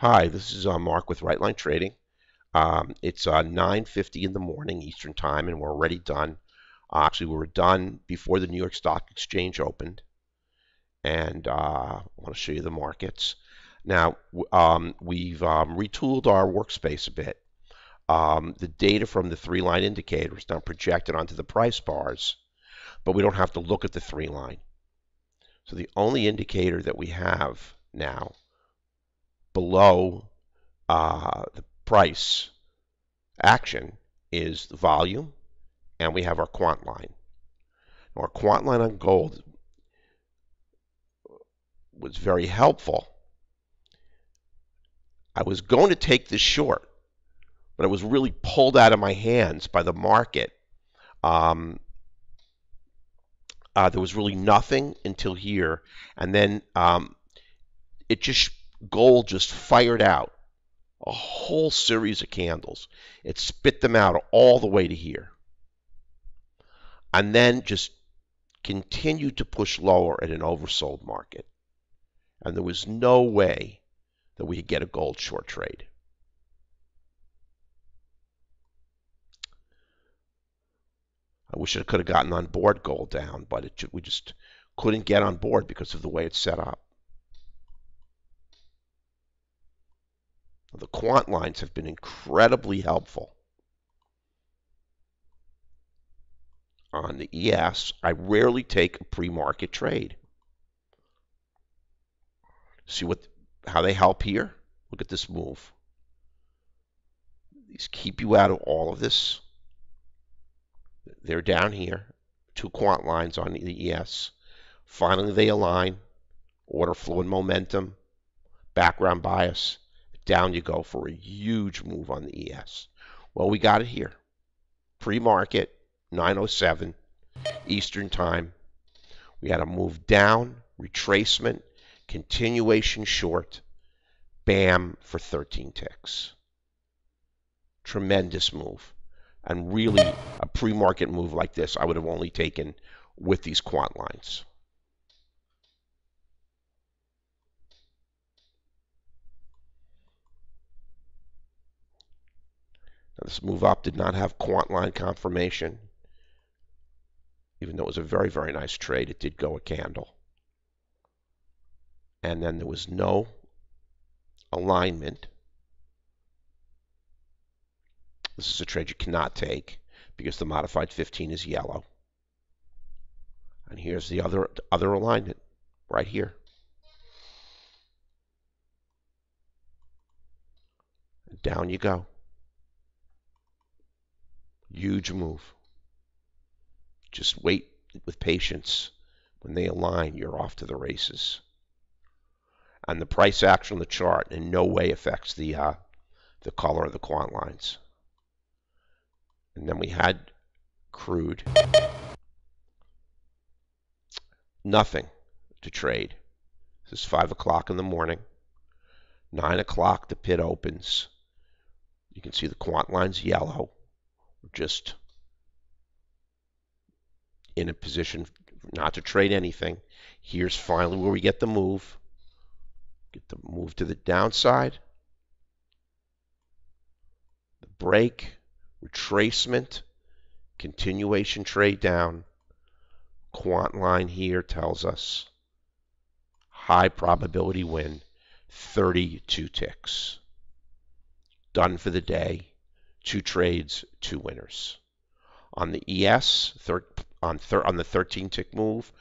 Hi, this is uh, Mark with Right Line Trading. Um, it's uh, 9.50 in the morning Eastern Time, and we're already done. Uh, actually, we were done before the New York Stock Exchange opened. And uh, I want to show you the markets. Now, um, we've um, retooled our workspace a bit. Um, the data from the three-line indicator is now projected onto the price bars, but we don't have to look at the three-line. So the only indicator that we have now below uh, the price action is the volume, and we have our quant line. Our quant line on gold was very helpful. I was going to take this short, but it was really pulled out of my hands by the market. Um, uh, there was really nothing until here, and then um, it just gold just fired out a whole series of candles. It spit them out all the way to here. And then just continued to push lower at an oversold market. And there was no way that we could get a gold short trade. I wish I could have gotten on board gold down, but it, we just couldn't get on board because of the way it's set up. The quant lines have been incredibly helpful. On the ES, I rarely take a pre-market trade. See what how they help here? Look at this move. These keep you out of all of this. They're down here, two quant lines on the ES. Finally, they align. Order flow and momentum, background bias down you go for a huge move on the ES. Well, we got it here. Pre-market, 907 Eastern Time. We had a move down, retracement, continuation short, bam for 13 ticks. Tremendous move. And really, a pre-market move like this, I would have only taken with these quant lines. This move up did not have quant line confirmation. Even though it was a very, very nice trade, it did go a candle. And then there was no alignment. This is a trade you cannot take because the modified 15 is yellow. And here's the other, other alignment right here. Down you go. Huge move. Just wait with patience. When they align, you're off to the races. And the price action on the chart in no way affects the uh, the color of the quant lines. And then we had crude. Nothing to trade. This is 5 o'clock in the morning. 9 o'clock, the pit opens. You can see the quant lines yellow just in a position not to trade anything. Here's finally where we get the move. Get the move to the downside. The break, retracement, continuation trade down. Quant line here tells us high probability win, 32 ticks. Done for the day two trades, two winners. On the ES, on, thir on the 13 tick move,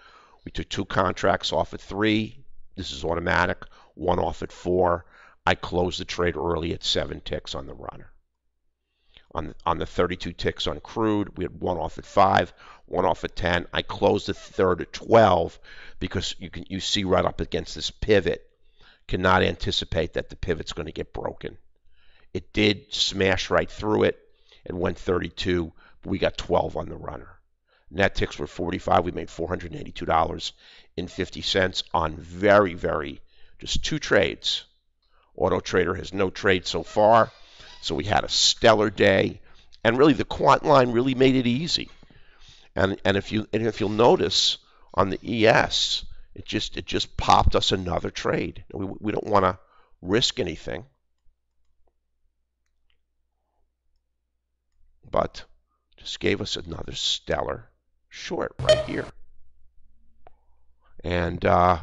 we took two contracts off at three. This is automatic. One off at four. I closed the trade early at seven ticks on the runner. On the, on the 32 ticks on crude, we had one off at five, one off at 10. I closed the third at 12 because you can you see right up against this pivot. Cannot anticipate that the pivot's going to get broken. It did smash right through it and went 32. But we got 12 on the runner. Net ticks were 45. We made $482.50 on very, very just two trades. Auto Trader has no trade so far, so we had a stellar day, and really the quant line really made it easy. And and if you and if you'll notice on the ES, it just it just popped us another trade. We we don't want to risk anything. But just gave us another stellar short right here. And uh,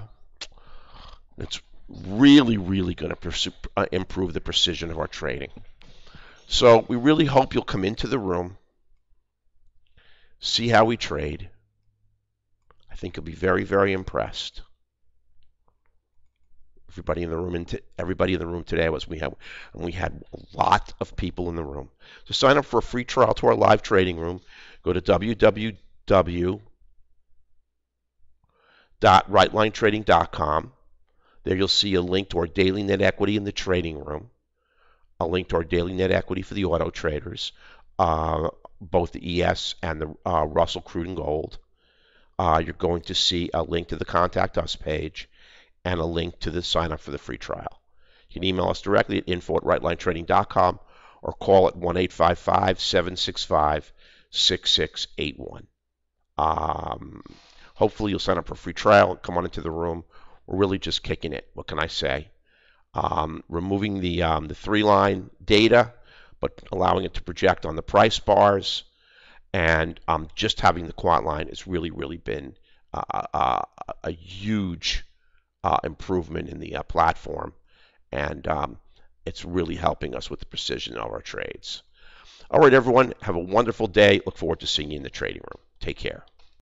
it's really, really going to uh, improve the precision of our trading. So we really hope you'll come into the room, see how we trade. I think you'll be very, very impressed. Everybody in the room, and everybody in the room today was we had, and we had a lot of people in the room. So sign up for a free trial to our live trading room. Go to www.rightlinetrading.com. There you'll see a link to our daily net equity in the trading room, a link to our daily net equity for the auto traders, uh, both the ES and the uh, Russell Crude and Gold. Uh, you're going to see a link to the Contact Us page and a link to the sign up for the free trial. You can email us directly at info at rightlinetrading.com or call at 1 855 765 6681. Um, hopefully, you'll sign up for a free trial and come on into the room. We're really just kicking it. What can I say? Um, removing the, um, the three line data, but allowing it to project on the price bars and um, just having the quant line has really, really been uh, uh, a huge uh, improvement in the uh, platform, and um, it's really helping us with the precision of our trades. All right, everyone, have a wonderful day. Look forward to seeing you in the trading room. Take care.